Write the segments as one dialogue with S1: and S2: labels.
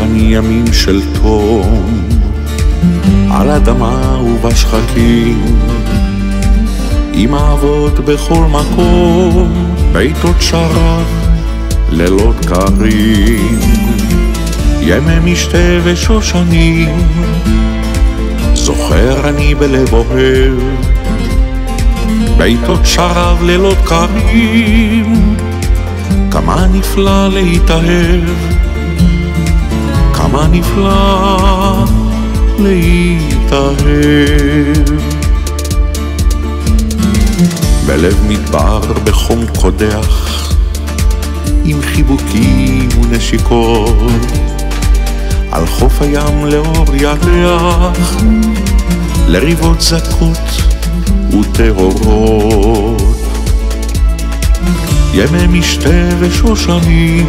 S1: על ימים של תום, על אדמה ובשחקים, עם אבות בכל מקום, בעיתות שרב, לילות קרים, ימי משתה ושושנים, זוכר אני בלב אוהב, בעיתות שרב לילות קרים, כמה נפלא להתאהב. כמה נפלא להתאהב. בלב מדבר בחום קודח, עם חיבוקים ונשיקות, על חוף הים לאור ירח, לריבות זכות וטהורות. ימי משתה ושושנים,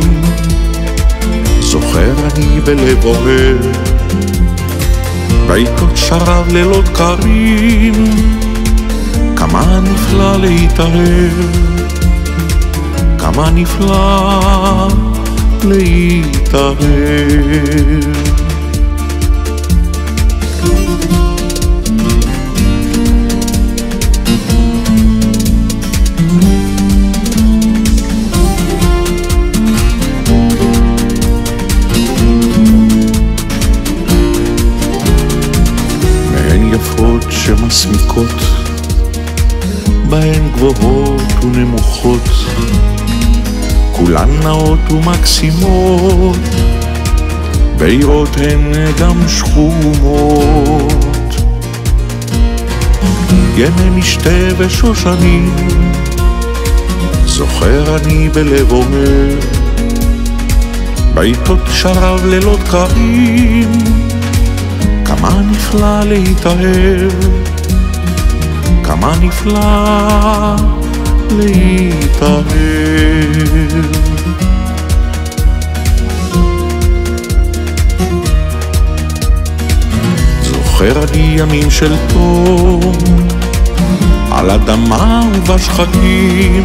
S1: זוכר אני בלב אוהב, בעיתות שרב לילות קרים, כמה נפלא להתאהב, כמה נפלא להתאהב. יפות שמסמיקות, בהן גבוהות ונמוכות, כולן נאות ומקסימות, בהירות הן גם שחומות. ימי משתה ושושנים, זוכר אני בלב אומר, בעיתות שרב לילות קרים, כמה נפלא להתאהב, כמה נפלא להתאהב. זוכר אני ימים של תום, על אדמה ובשחקים,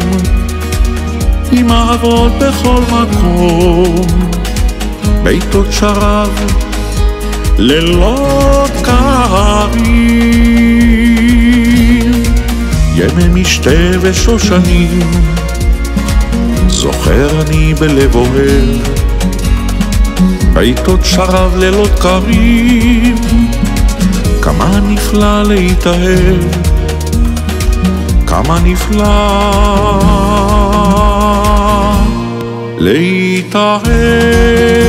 S1: עם אהבות בכל מקום, בעיתות שרב לילות קרים, ימי משתה ושושנים, זוכר אני בלב אוהב, בעיתות שרב לילות קרים, כמה נפלא להתאהב, כמה נפלא להתאהב.